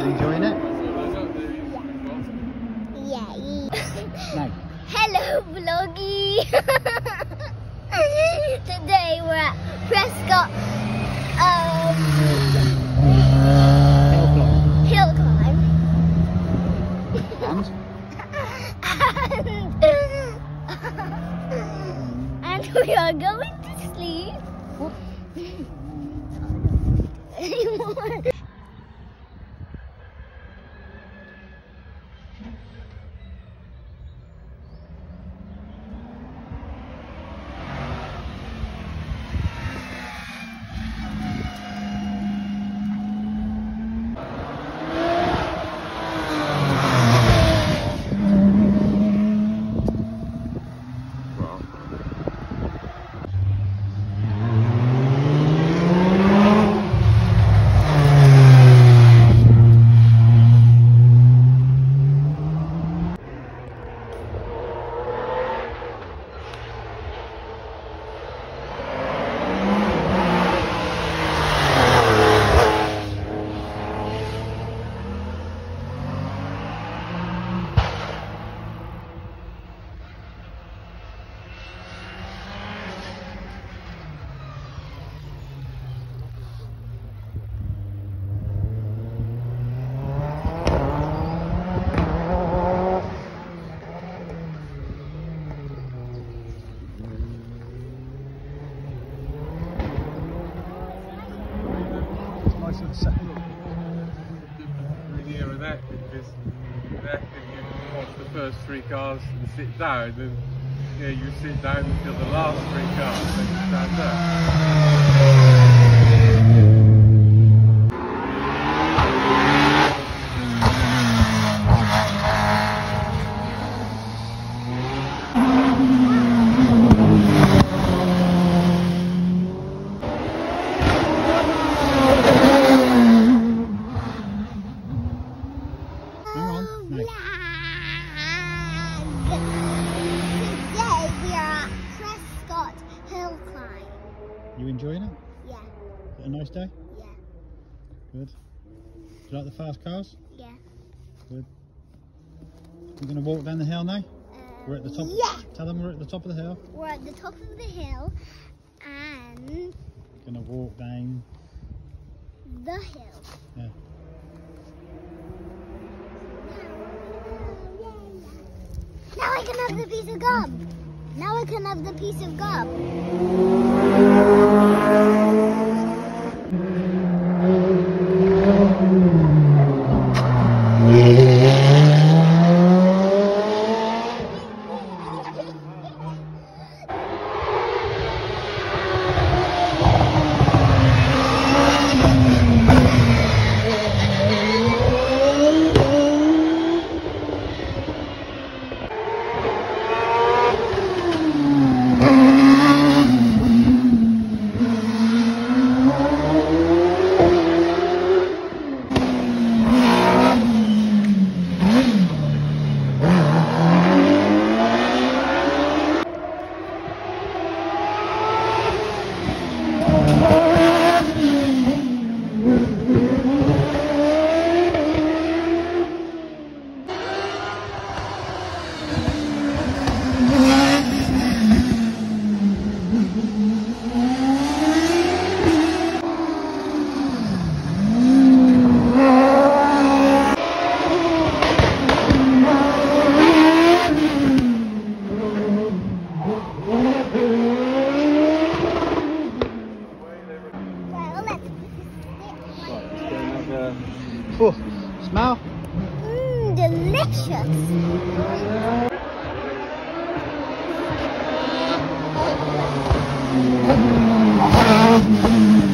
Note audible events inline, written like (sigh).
enjoying it? Yeah. No. (laughs) Hello, vloggy. (laughs) Today we're at Prescott um, Hill climb, And? (laughs) and we are going to sleep. It's nice and safe. near that because that if you watch the first three cars and sit down and yeah you sit down until the last three cars then you stand up. Hang on. No. Today we are at Prescott Hill Climb. You enjoying it? Yeah, Is it a nice day? yeah, Good. Do you like the fast cars? yeah. Good. We're going to walk down the hill now? Uh, we're at the top. Yeah, Tell them we're at the top of the hill. we're at the top of the hill and We're Going to walk down. the hill. Yeah. Now I can have the piece of gum. Now I can have the piece of gum. Delicious. Thank